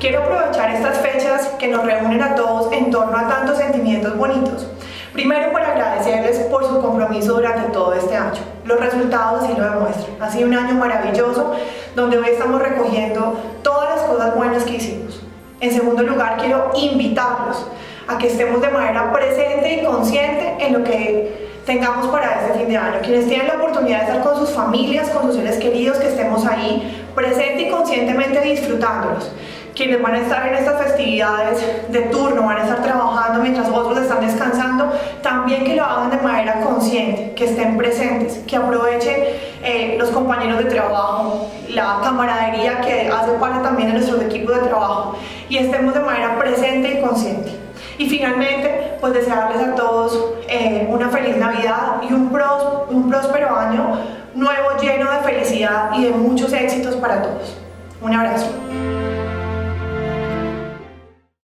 Quiero aprovechar estas fechas que nos reúnen a todos en torno a tantos sentimientos bonitos. Primero por agradecerles por su compromiso durante todo este año. Los resultados así lo demuestran. Ha sido un año maravilloso donde hoy estamos recogiendo todas las cosas buenas que hicimos. En segundo lugar, quiero invitarlos a que estemos de manera presente y consciente en lo que tengamos para este fin de año. Quienes tienen la oportunidad de estar con sus familias, con sus seres queridos, que estemos ahí presente y conscientemente disfrutándolos. Quienes van a estar en estas festividades de turno, van a estar trabajando mientras otros están descansando, también que lo hagan de manera consciente, que estén presentes, que aprovechen eh, los compañeros de trabajo, la camaradería que hace parte también de nuestros equipos de trabajo y estemos de manera presente y consciente. Y finalmente, pues desearles a todos eh, una feliz Navidad y un, un próspero año nuevo lleno de felicidad y de muchos éxitos para todos. Un abrazo.